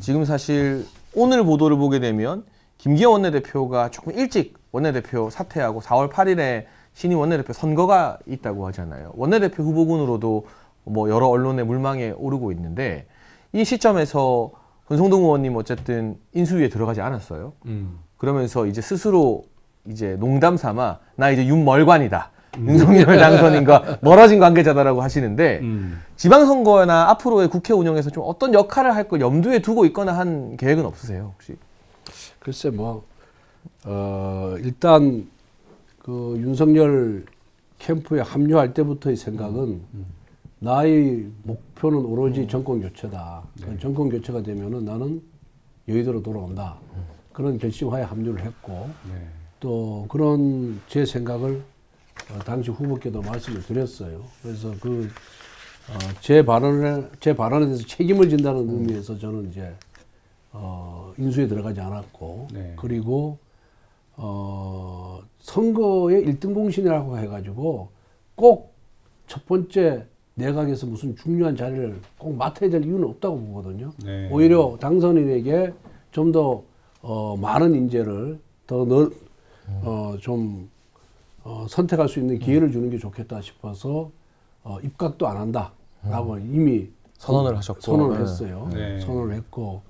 지금 사실 오늘 보도를 보게 되면 김기현 원내대표가 조금 일찍 원내대표 사퇴하고 4월 8일에 신임 원내대표 선거가 있다고 하잖아요. 원내대표 후보군으로도 뭐 여러 언론의 물망에 오르고 있는데 이 시점에서 권성동 의원님 어쨌든 인수위에 들어가지 않았어요. 음. 그러면서 이제 스스로 이제 농담 삼아 나 이제 윤멀관이다. 윤석열 당선인과 멀어진 관계자다라고 하시는데 음. 지방선거나 앞으로의 국회 운영에서 좀 어떤 역할을 할 걸 염두에 두고 있거나 한 계획은 없으세요 혹시? 글쎄 뭐 어, 일단 그 윤석열 캠프에 합류할 때부터의 생각은 나의 목표는 오로지 정권 교체다. 정권 교체가 되면은 나는 여의도로 돌아온다. 그런 결심하에 합류를 했고 네. 또 그런 제 생각을 어, 당시 후보께도 말씀을 드렸어요. 그래서 그 어, 제 발언에 제 발언에 대해서 책임을 진다는 의미에서 저는 이제 어, 인수에 들어가지 않았고 네. 그리고 어, 선거의 일등 공신이라고 해가지고 꼭 첫 번째 내각에서 무슨 중요한 자리를 꼭 맡아야 될 이유는 없다고 보거든요. 네. 오히려 당선인에게 좀 더 어, 많은 인재를 더 넓, 어, 좀 어, 선택할 수 있는 기회를 주는 게 좋겠다 싶어서 어, 입각도 안 한다라고 이미 선언을 하셨고. 선언을 네. 했어요. 네. 선언을 했고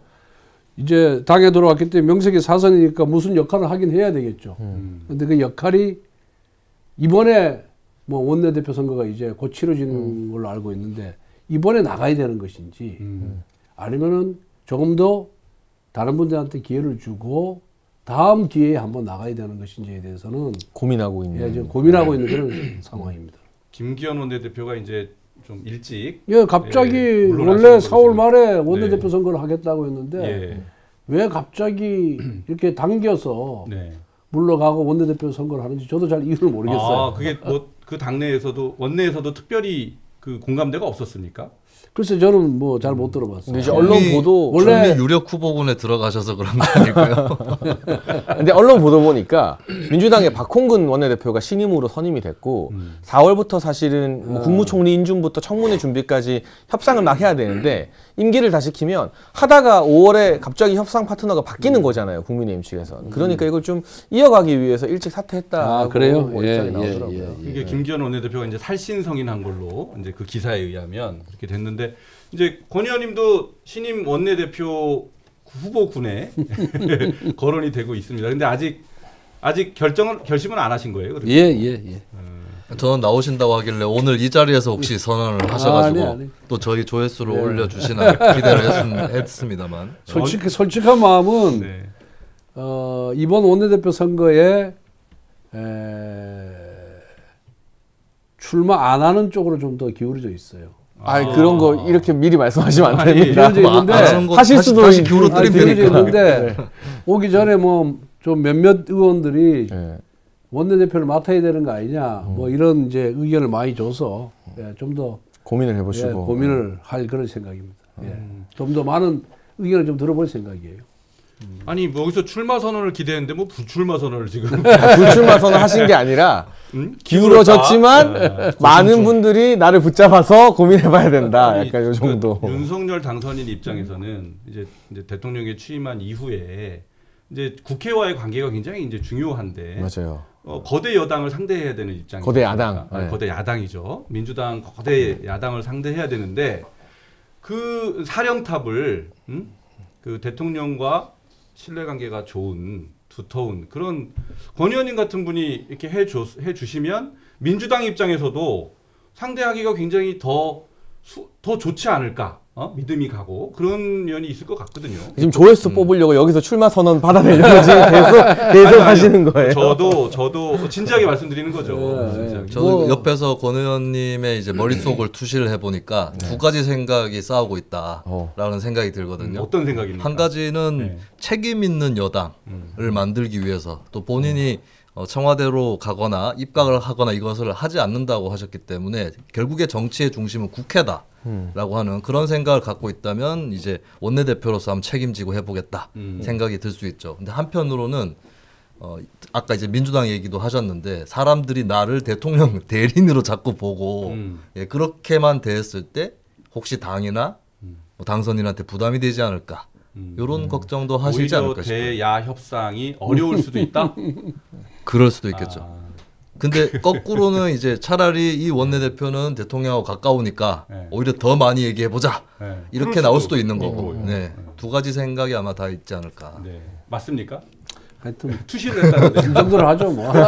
이제 당에 들어왔기 때문에 명색이 사선이니까 무슨 역할을 하긴 해야 되겠죠. 음. 근데 그 역할이 이번에 뭐 원내대표 선거가 이제 곧 치러지는 음. 걸로 알고 있는데 이번에 나가야 되는 것인지 음. 아니면은 조금 더 다른 분들한테 기회를 주고 다음 기회에 한번 나가야 되는 것인지에 대해서는 고민하고 있는. 예, 지금 고민하고 있는 그런 상황입니다. 김기현 원내대표가 이제 좀 일찍 예, 갑자기 예, 원래 걸로 4월 지금. 말에 원내대표 네. 선거를 하겠다고 했는데 예. 왜 갑자기 이렇게 당겨서 네. 물러가고 원내대표 선거를 하는지 저도 잘 이유를 모르겠어요. 아, 그게 뭐 그 당내에서도 원내에서도 특별히 그 공감대가 없었습니까? 글쎄 저는 뭐 잘 못 들어봤어요. 근데 이제 언론 보도 원래- 유력 후보군에 들어가셔서 그런 거 아닐까요? 근데 언론 보도 보니까 민주당의 박홍근 원내대표가 신임으로 선임이 됐고 4월부터 사실은 뭐 국무총리 인준부터 청문회 준비까지 협상을 막 해야 되는데 임기를 다 시 키면 하다가 5월에 갑자기 협상 파트너가 바뀌는 거잖아요 국민의힘 측에서는 그러니까 이걸 좀 이어가기 위해서 일찍 사퇴했다 아, 그래요? 뭐 예, 입장이 예, 나오더라고요. 예. 이게 김기현 원내대표가 이제 살신성인한 걸로 이제 그 기사에 의하면 그렇게 됐는데 이제 권 의원님도 신임 원내대표 후보군에 거론이 되고 있습니다. 근데 아직 아직 결정을 결심은 안 하신 거예요? 그러면? 예, 예, 예. 저는 나오신다고 하길래 오늘 이 자리에서 혹시 선언을 하셔가지고 아니, 아니. 또 저희 조회수를 네. 올려주시나 기대를 했, 했습니다만 솔직 솔직한 마음은 네. 어, 이번 원내대표 선거에 에, 출마 안 하는 쪽으로 좀 더 기울어져 있어요. 아 그런 거 이렇게 미리 말씀하시면 안 아니, 됩니다. 기울어져 있는데 거 하실 다시, 수도 다시 아, 기울어져 되니까 있는데 오기 전에 뭐 좀 몇몇 의원들이 예. 원내대표를 맡아야 되는 거 아니냐 뭐 이런 이제 의견을 많이 줘서 예, 좀더 고민을 예, 해보시고 고민을 할 그런 생각입니다. 예. 좀 더 많은 의견을 좀 들어볼 생각이에요. 아니 뭐 여기서 출마 선언을 기대했는데 뭐 불출마 선언을 지금 불출마 선언 하신 게 아니라 음? 기울어졌지만 아, 많은 분들이 나를 붙잡아서 고민해봐야 된다. 아니, 약간 요 정도. 그 윤석열 당선인 입장에서는 이제, 이제 대통령에 취임한 이후에 이제 국회와의 관계가 굉장히 이제 중요한데 맞아요. 어, 거대 여당을 상대해야 되는 입장이 거대 야당. 아, 네. 거대 야당이죠. 민주당 거대 야당을 상대해야 되는데 그 사령탑을 음? 그 대통령과 신뢰관계가 좋은 두터운 그런 권 의원님 같은 분이 이렇게 해줘 해주시면 민주당 입장에서도 상대하기가 굉장히 더, 수, 더 좋지 않을까 어? 믿음이 가고 그런 면이 있을 것 같거든요. 지금 조회수 뽑으려고 여기서 출마 선언 받아내려고 지금 계속, 계속 하시는 거예요. 저도 저도 진지하게 말씀드리는 거죠. 예, 진지하게. 예. 저도 뭐- 옆에서 권 의원님의 이제 머릿속을 투시를 해보니까 두 가지 생각이 싸우고 있다라는 생각이 들거든요. 어떤 생각입니까? 한 가지는 네. 책임 있는 여당을 음. 만들기 위해서 또 본인이 어, 청와대로 가거나 입각을 하거나 이것을 하지 않는다고 하셨기 때문에 결국에 정치의 중심은 국회다 라고 하는 그런 생각을 갖고 있다면 이제 원내대표로서 한번 책임지고 해보겠다 음. 생각이 들 수 있죠. 근데 한편으로는 어, 아까 이제 민주당 얘기도 하셨는데 사람들이 나를 대통령 대리인으로 자꾸 보고 음. 예, 그렇게만 대했을 때 혹시 당이나 뭐 당선인한테 부담이 되지 않을까 음. 이런 걱정도 하시지 않을까 싶어요. 대야 협상이 어려울 수도 있다. 그럴 수도 있겠죠. 아, 근데 거꾸로는 이제 차라리 이 원내대표는 대통령하고 가까우니까 네. 오히려 더 많이 얘기해 보자 네. 이렇게 나올 수도 있는 거고. 네. 두 가지 생각이 아마 다 있지 않을까. 네. 맞습니까? 하여튼 투시를 했다는데. 이 정도로 하죠 뭐.